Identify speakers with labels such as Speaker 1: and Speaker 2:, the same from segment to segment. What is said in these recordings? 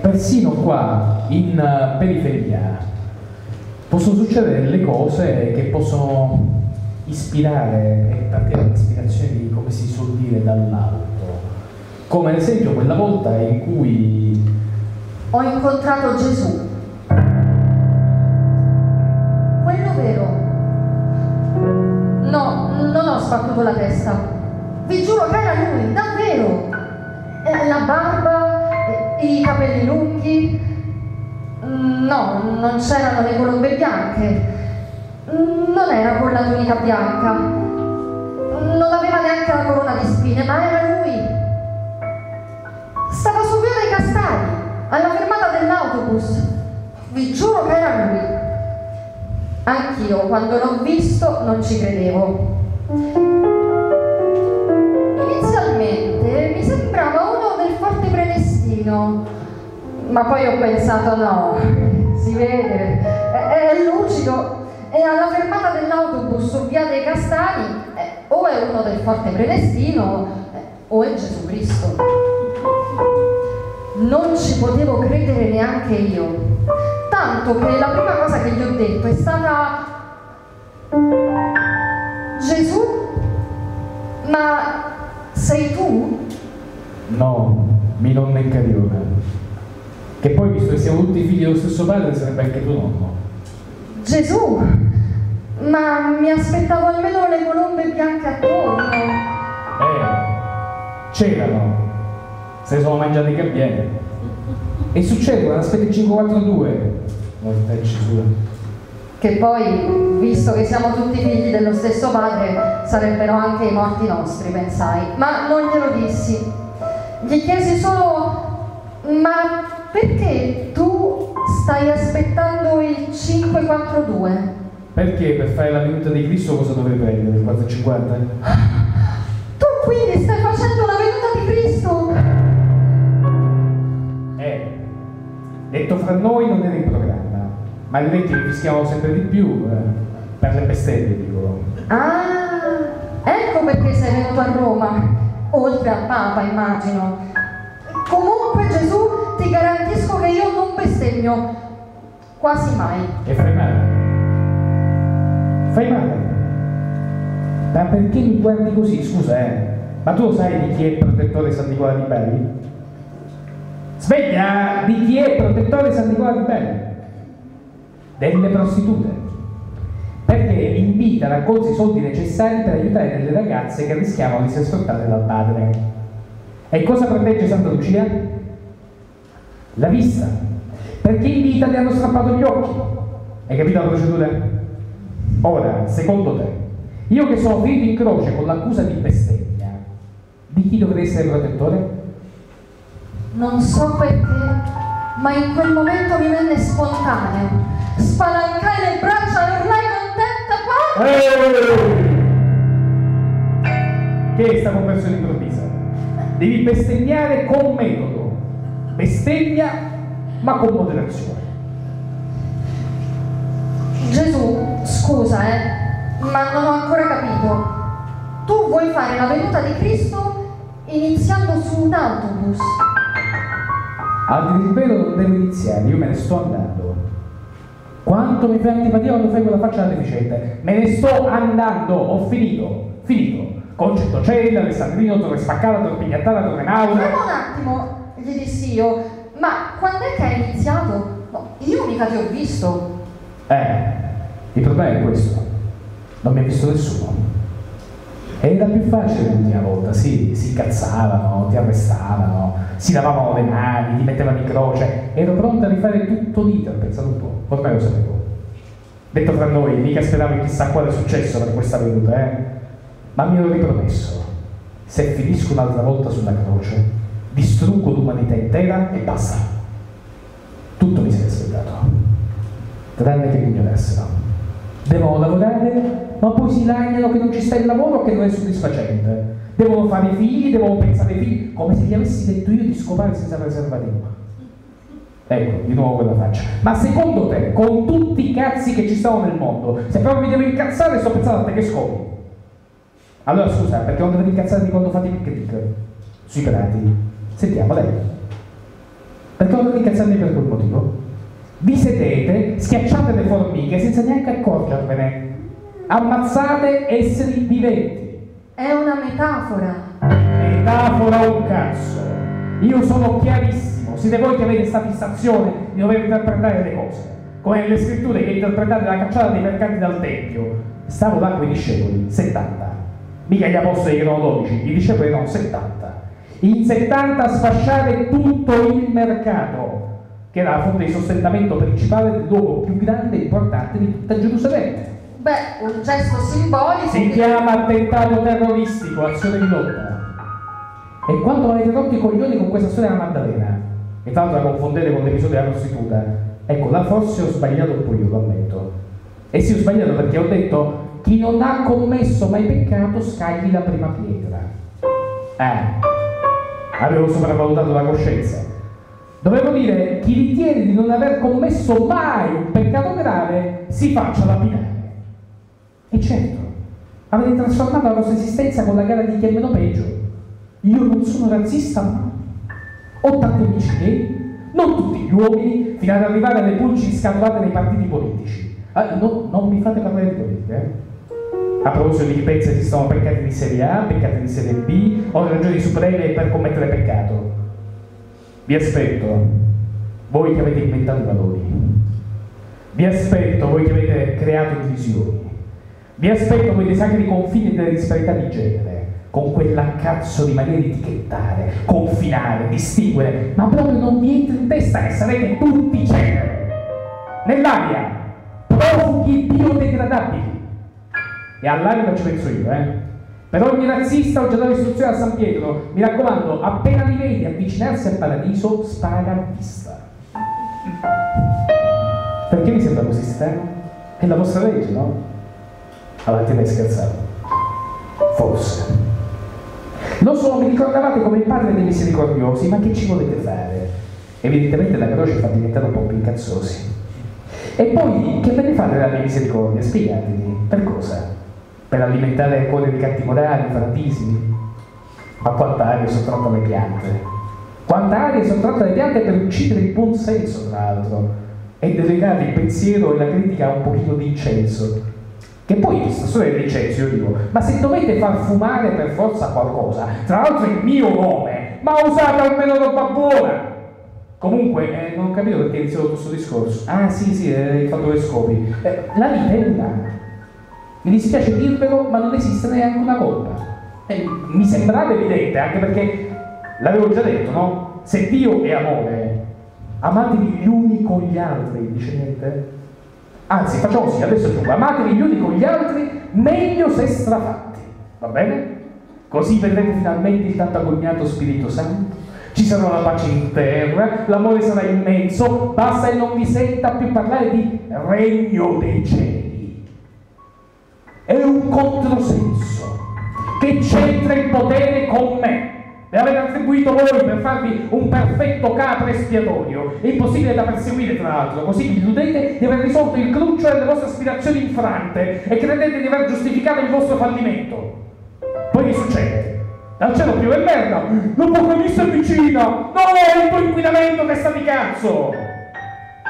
Speaker 1: persino qua in eh, periferia possono succedere delle cose che possono ispirare e partire dall'ispirazione di come si suol dire dall'alto. Come ad esempio quella volta in cui
Speaker 2: ho incontrato Gesù. Quello vero? No, non ho sbattuto la testa. Vi giuro che era lui, davvero. Eh, la barba, i capelli lunghi? Mm, no, non c'erano le colombe bianche. Mm, non era con la tunica bianca. Non aveva neanche la corona di spine ma era lui. Stava su via dei Castani alla fermata dell'autobus. Vi giuro che era lui. Anch'io quando l'ho visto non ci credevo Prenestino ma poi ho pensato no si vede. È, è lucido. E alla fermata dell'autobus su via dei Castani eh, o è uno del forte Prenestino eh, o è Gesù Cristo. Non ci potevo credere neanche io. Tanto che la prima cosa che gli ho detto è stata Gesù ma sei tu?
Speaker 1: no, mi nonna in carriera che poi visto che siamo tutti figli dello stesso padre sarebbe anche tuo nonno.
Speaker 2: Gesù ma mi aspettavo almeno le colombe bianche attorno.
Speaker 1: Eh, c'erano. Se sono mangiati che avviene e succede quando aspetti 542
Speaker 2: che poi visto che siamo tutti figli dello stesso padre sarebbero anche i morti nostri pensai. Ma non glielo dissi gli chiesi solo ma perché tu stai aspettando il 542
Speaker 1: perché per fare la venuta di Cristo cosa dovrei prendere il 450?
Speaker 2: tu quindi stai facendo la venuta di Cristo
Speaker 1: Detto fra noi non era in programma, ma i vecchi fischiavano sempre di più eh, per le bestemmie, dico.
Speaker 2: Ah, ecco perché sei venuto a Roma, oltre al Papa, immagino. Comunque Gesù, ti garantisco che io non bestemmio, quasi mai.
Speaker 1: E fai male. Fai male. Ma perché mi guardi così? Scusa, eh. Ma tu lo sai di chi è il protettore San Nicola di Bari? Sveglia di chi è protettore San Nicola di Bari? Delle prostitute. Perché invita a raccolse i soldi necessari per aiutare delle ragazze che rischiavano di essere sfruttate dal padre. E cosa protegge Santa Lucia? La vista. Perché in vita le hanno strappato gli occhi. Hai capito la procedura? Ora, secondo te, io che sono finito in croce con l'accusa di bestemmia, di chi dovrei essere protettore?
Speaker 2: non so perché, ma in quel momento mi venne spontaneo. Spalancai le braccia e urlai!
Speaker 1: Che è questa conversione improvvisa? Devi bestemmiare con metodo. Bestemmia, ma con moderazione.
Speaker 2: Gesù, scusa, eh, ma non ho ancora capito. Tu vuoi fare la venuta di Cristo iniziando su un autobus?
Speaker 1: Altri ripeto non devo iniziare, io me ne sto andando. Quanto mi fai antipatia quando fai quella faccia da deficiente? Me ne sto andando, ho finito, finito. Concetto Cella, Alessandrino, Torre Spaccata, Torre Pignattata, Torre Naura.
Speaker 2: Fermo un attimo, gli dissi io, ma quando è che hai iniziato? No, io mica ti ho visto.
Speaker 1: Eh, il problema è questo. Non mi ha visto nessuno. Era più facile l'ultima volta, sì, si incazzavano, ti arrestavano, si lavavano le mani, ti mettevano in croce. Ero pronto a rifare tutto l'iter, pensate un po', ormai lo sapevo. Detto fra noi, mica speravo chissà quale successo per questa venuta, eh? Ma mi ero ripromesso, se finisco un'altra volta sulla croce, distruggo l'umanità intera e basta. Tutto mi si è aspettato, tranne che mi ignorassero. Devono lavorare ma poi si lagnano che non ci sta il lavoro che non è soddisfacente. Devono fare figli, devono pensare figli, come se gli avessi detto io di scopare senza preservativo. Ecco, di nuovo quella faccia. Ma secondo te, con tutti i cazzi che ci stanno nel mondo, se proprio mi devo incazzare, sto pensando a te che scopi. Allora scusa, perché non devi incazzare di quando fate il click sui prati? Sentiamo, dai. Perché non dovete incazzarmi per quel motivo? Vi sedete, schiacciate le formiche senza neanche accorgervene. Ammazzate esseri viventi.
Speaker 2: È una metafora.
Speaker 1: Metafora un cazzo. Io sono chiarissimo. Siete voi che avete questa fissazione di dover interpretare le cose. Come nelle scritture che interpretate la cacciata dei mercanti dal Tempio. Stavo là con i discepoli, 70. Mica gli apostoli che erano 12, i discepoli erano 70 in 70 a sfasciare tutto il mercato, che era la fonte di sostentamento principale del luogo più grande e importante di tutta Gerusalemme.
Speaker 2: Beh, un gesto simbolico.
Speaker 1: Si chiama attentato terroristico, azione di lotta. E quando avete rotto i coglioni con questa storia della Maddalena, e l'altro la confondete con l'episodio della prostituta, ecco, là forse ho sbagliato un po' io, lo ammetto. E sì, ho sbagliato perché ho detto chi non ha commesso mai peccato scagli la prima pietra. Eh, avevo sopravvalutato la coscienza. Dovevo dire, chi ritiene di non aver commesso mai un peccato grave, si faccia lapidare. E certo, avete trasformato la vostra esistenza con la gara di chi è meno peggio. Io non sono razzista, ma gay, non tutti gli uomini, fino ad arrivare alle pulci scatolate nei partiti politici. Ah, no, non mi fate parlare di politica, eh? A proposito di chi pensa esistono peccati di serie A, peccati di serie B o ragioni supreme per commettere peccato. Vi aspetto, voi che avete inventato i valori. Vi aspetto, voi che avete creato divisioni. Vi aspetto voi dei sacri confini delle disparità di genere, con quella cazzo di maniera di etichettare, confinare, distinguere, ma proprio non vi entra in testa che sarete tutti genere. Nell'aria, profughi biodegradabili e all'anima ci penso io, eh. Per ogni razzista ho già dato istruzione a San Pietro, mi raccomando, appena li vedi avvicinarsi al paradiso, spara a vista. Perché mi sembra così strano? È la vostra legge, no? Avanti dai scherzare. Forse. Lo so, mi ricordavate come il padre dei misericordiosi, ma che ci volete fare? Evidentemente la croce fa diventare un po' più incazzosi. E poi, che ve ne fate della mia misericordia? Spiegatemi, per cosa? per alimentare il cuore di cattivonari, fanatismi. Ma quanta aria è sottratta alle piante? Quanta aria è sottratta alle piante per uccidere il buon senso, tra l'altro, e delegare il pensiero e la critica a un pochino di incenso. Che poi storia dell'incenso, io dico, ma se dovete far fumare per forza qualcosa, tra l'altro il mio nome, ma usate almeno roba buona! Comunque, eh, non capivo perché iniziato questo discorso. Ah sì, sì, eh, il fatto che scopi. Eh, la vita è una, mi dispiace dirvelo, ma non esiste neanche una colpa. E mi sembrava evidente, anche perché l'avevo già detto, no? Se Dio è amore, amatevi gli uni con gli altri, dice niente? Anzi, facciamo così, adesso aggiungo, amatevi gli uni con gli altri, meglio se strafatti, va bene? Così vedrete finalmente il tanto agognato Spirito Santo, ci sarà la pace in terra, l'amore sarà immenso, basta e non vi senta più parlare di regno dei cieli è un controsenso che c'entra il potere con me. Le avete attribuito voi per farvi un perfetto capo espiatorio, impossibile da perseguire tra l'altro, così vi illudete di aver risolto il cruccio delle vostre aspirazioni infrante e credete di aver giustificato il vostro fallimento. Poi che succede? Dal cielo piove merda, l'apocalisse è vicina, no, è il tuo inquinamento testa di cazzo!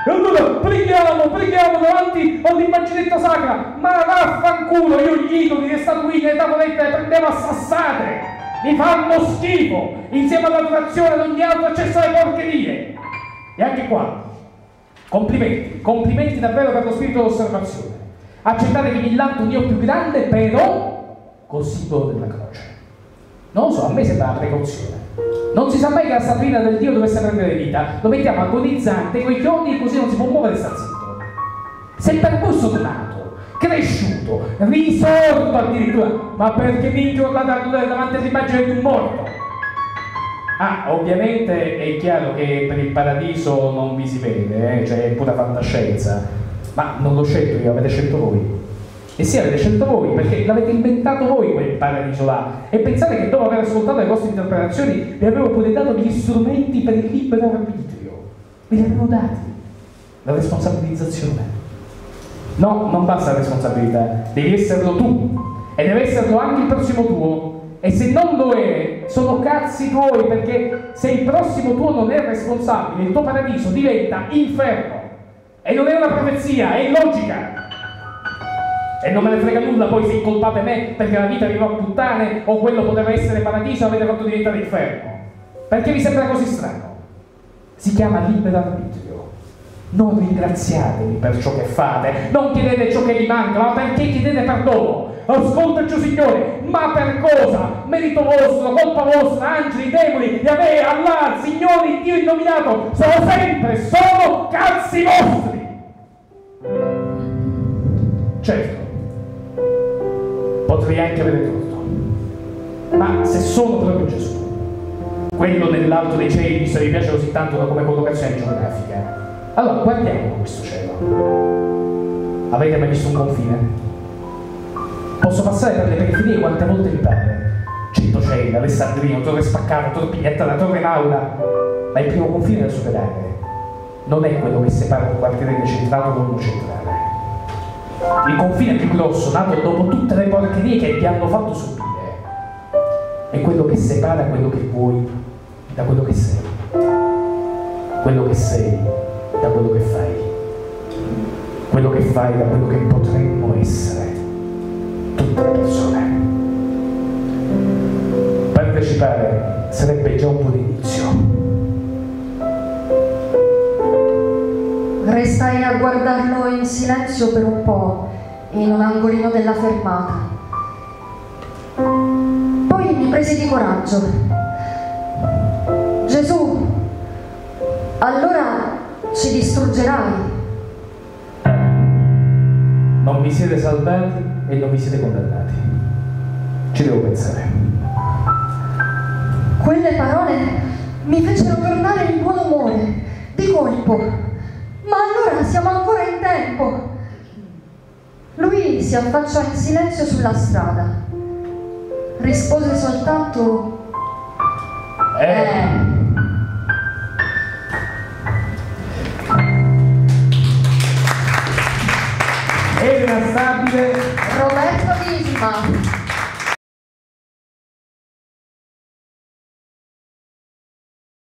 Speaker 1: E allora preghiamo, preghiamo davanti all'immaginetta sacra, ma vaffanculo, io gli idoli, le statuine, le tavolette le prendevo a sassate, mi fanno schifo, insieme all'adorazione ad ogni altro accesso alle porcherie. E anche qua, complimenti, complimenti davvero per lo spirito d'osservazione. Accettate che millanto un Dio più grande, però col simbolo della croce. Non lo so, a me sembra una precauzione. Non si sa mai che la statuina del Dio dovesse prendere vita. Lo mettiamo agonizzante con i chiodi e così non si può muovere e sta zitto. Se per voi sono nato, cresciuto, risorto addirittura, ma perché mi ingiornate davanti all'immagine di un morto? Ah, ovviamente è chiaro che per il paradiso non vi si vede, eh? cioè è pura fantascienza, ma non l'ho scelto io, avete scelto voi. E sì, avete scelto voi, perché l'avete inventato voi quel paradiso là. E pensate che dopo aver ascoltato le vostre interpretazioni vi avevo pure dato gli strumenti per il libero arbitrio. Ve li avevo dati. La responsabilizzazione. No, non basta la responsabilità, devi esserlo tu. E deve esserlo anche il prossimo tuo. e se non lo è, sono cazzi tuoi perché se il prossimo tuo non è responsabile, il tuo paradiso diventa inferno. E non è una profezia, è logica. E non me ne frega nulla poi se incolpate me perché la vita arriva a puttane o quello poteva essere paradiso e avete fatto diventare inferno. Perché vi sembra così strano? Si chiama libero arbitrio. Non ringraziatevi per ciò che fate, non chiedete ciò che vi manca, ma perché chiedete perdono? Ascoltaci Signore, ma per cosa? Merito vostro, colpa vostra, angeli, demoni, Yahweh, Allah, Signore, Dio innominato, sono sempre solo cazzi vostri! Certo, potrei anche avere torto, ma se sono proprio Gesù, quello nell'alto dei cieli, che vi piace così tanto come collocazione geografica, allora guardiamo questo cielo. Avete mai visto un confine? Posso passare per le periferie quante volte mi pare. Centocella, Alessandrino, Torre Spaccata, Torre Pignetta, Torre Maura. Ma il primo confine da superare non è quello che separa un quartiere decentrato da uno centrale. Il confine più grosso, nato dopo tutte le porcherie che ti hanno fatto subire, è quello che separa quello che vuoi da quello che sei. Quello che sei da quello che fai. Quello che fai da quello che potremmo essere tutte le persone. Partecipare sarebbe già un buon inizio.
Speaker 2: Restai a guardarlo in silenzio per un po' in un angolino della fermata. Poi mi presi di coraggio. Gesù, allora ci distruggerai.
Speaker 1: Non vi siete salvati e non vi siete condannati. Ci devo pensare.
Speaker 2: Quelle parole mi fecero tornare in buon umore, di colpo. Ma allora siamo ancora in tempo. Lui si affacciò in silenzio sulla strada. Rispose soltanto...
Speaker 1: Eh.
Speaker 2: Eh.